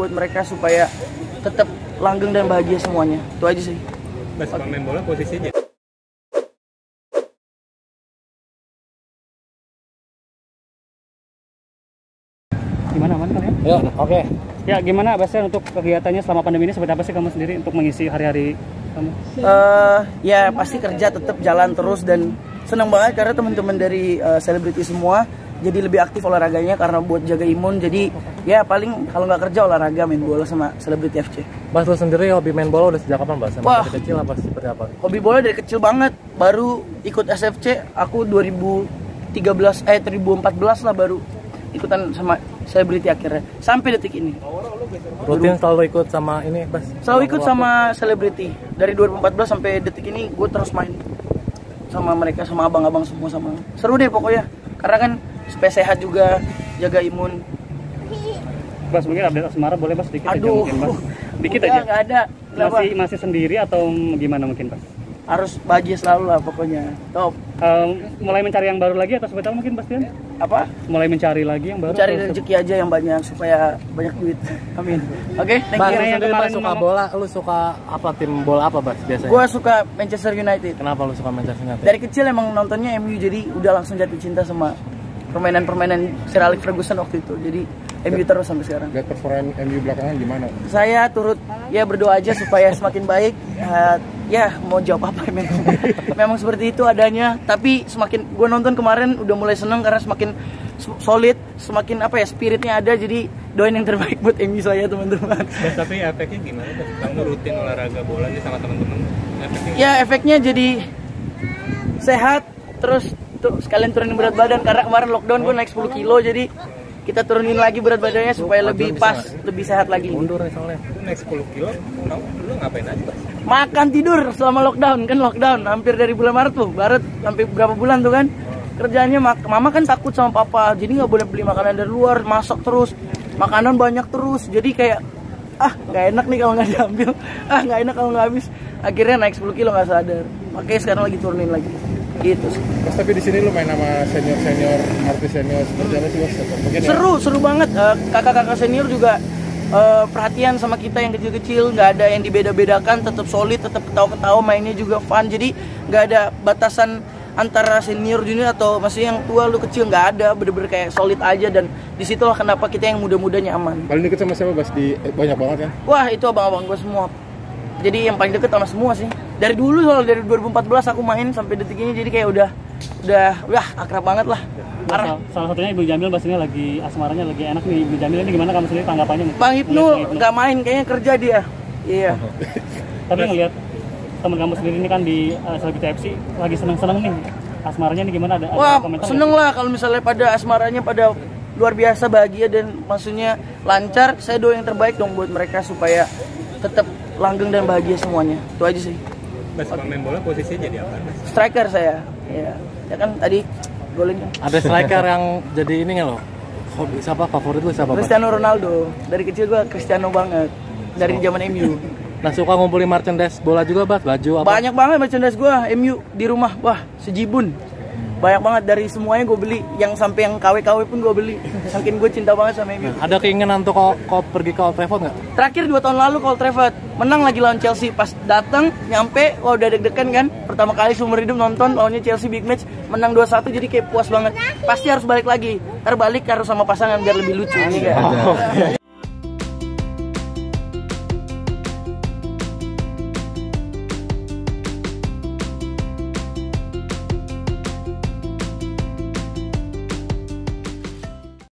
buat mereka supaya tetap langgeng dan bahagia semuanya. Itu aja sih. Pas pemain bola posisinya Gimana aman kan ya? Ya, oke. Ya gimana Bastian untuk kegiatannya selama pandemi ini seperti apa sih kamu sendiri untuk mengisi hari-hari kamu? eh ya pasti kerja tetap jalan terus dan senang banget karena teman-teman dari eh, selebriti semua jadi lebih aktif olahraganya karena buat jaga imun. Jadi ya paling kalau nggak kerja olahraga main bola sama selebriti FC Bas lu sendiri hobi main bola udah sejak kapan, Bas? Emang Wah. dari kecil apa seperti apa? hobi bola dari kecil banget. Baru ikut SFC aku 2013 eh 2014 lah baru ikutan sama selebriti akhirnya. Sampai detik ini. Rutin selalu ikut sama ini, Bas? selalu ikut sama selebriti. Dari 2014 sampai detik ini gue terus main sama mereka sama abang-abang semua sama. Seru deh pokoknya. Karena kan supaya sehat juga jaga imun Bas mungkin update asmara boleh Bas dikit aja aduh mungkin Bas. Dikit Udah, aja. nggak ada Kenapa? Masih masih sendiri atau gimana mungkin Bas? harus bahagia selalu lah pokoknya top Em, mulai mencari yang baru lagi atau seperti apa mungkin Bastian? apa Mulai mencari lagi yang baru? cari rezeki aja yang banyak supaya banyak duit amin oke thank Bas, you yang sendiri kemarin suka ngomong- bola, lu suka apa tim bola apa, Bas, biasanya? gue suka Manchester United Kenapa lu suka Manchester United? dari kecil emang nontonnya MU jadi udah langsung jatuh cinta sama permainan-permainan Sir Alex Ferguson waktu itu. Jadi MU terus sampai sekarang. Lihat performa MU belakangan gimana? saya turut ya berdoa aja supaya semakin baik. Eh, ya mau jawab apa memang memang seperti itu adanya. Tapi semakin gue nonton kemarin udah mulai seneng karena semakin solid semakin apa ya spiritnya ada. Jadi doain yang terbaik buat MU saya teman-teman. Bas, tapi efeknya gimana? Kamu rutin olahraga bola nih sama teman-teman. Efeknya ya efeknya jadi sehat terus tuh sekalian turunin berat badan karena kemarin lockdown gue naik 10 kilo jadi kita turunin lagi berat badannya supaya lebih pas lebih sehat lagi. Mundur nih soalnya. Lu naik 10 kilo, kamu dulu ngapain aja Bas? makan tidur selama lockdown kan lockdown hampir dari bulan Maret tuh Maret sampai berapa bulan tuh kan. Kerjanya mak mama kan takut sama papa jadi nggak boleh beli makanan dari luar masak terus makanan banyak terus jadi kayak ah nggak enak nih kalau nggak diambil ah nggak enak kalau nggak habis. Akhirnya naik 10 kilo nggak sadar. Makanya sekarang lagi turunin lagi gitu sih Mas tapi di sini lu main sama senior senior artis senior seperti apa sih mas? Mungkin ya? seru seru banget Eh, kakak-kakak senior juga eh, perhatian sama kita yang kecil-kecil nggak ada yang dibeda-bedakan tetap solid tetap ketawa-ketawa mainnya juga fun jadi nggak ada batasan antara senior junior atau masih yang tua lu kecil nggak ada bener-bener kayak solid aja dan di situlah kenapa kita yang muda-muda nyaman Paling deket sama siapa Bas? Di eh, banyak banget kan? wah itu abang-abang gue semua jadi yang paling deket sama semua sih. Dari dulu soal dari 2014 aku main sampai detik ini jadi kayak udah udah udah akrab banget lah. Parah. Salah, salah satunya Ibu Jamil Bas ini lagi asmaranya lagi enak nih. Ibu Jamil ini gimana kamu sendiri tanggapannya? Bang Ibnu Ngeliat nggak main kayaknya kerja dia. Iya. Tapi ngelihat teman kamu sendiri ini kan di uh, Selebriti FC lagi seneng-seneng nih. Asmaranya ini gimana? Ada, ada Wah, komentar seneng lah kalau misalnya pada asmaranya pada luar biasa bahagia dan maksudnya lancar. Saya doa yang terbaik dong buat mereka supaya tetap langgeng dan bahagia semuanya. Itu aja sih. Bas, pemain bola posisinya jadi apa Bas? Striker saya. Ya, ya kan tadi golin Ada striker yang jadi ini nggak lo? Hobi siapa favorit lu siapa? Cristiano Ronaldo. Dari kecil gua Cristiano banget. Dari zaman MU. Nah suka ngumpulin merchandise bola juga Bas, baju apa? Banyak banget merchandise gua MU di rumah. Wah, sejibun. Banyak banget dari semuanya gue beli. Yang sampai yang KW-KW pun gue beli. Saking gue cinta banget sama MU. Ada keinginan untuk kau, kau pergi ke Old Trafford nggak? Terakhir dua tahun lalu kalau Trafford menang lagi lawan Chelsea pas datang nyampe wah udah deg-degan kan pertama kali seumur hidup nonton lawannya Chelsea big match menang 2-1 jadi kayak puas banget pasti harus balik lagi ntar balik harus sama pasangan biar lebih lucu iya nggak?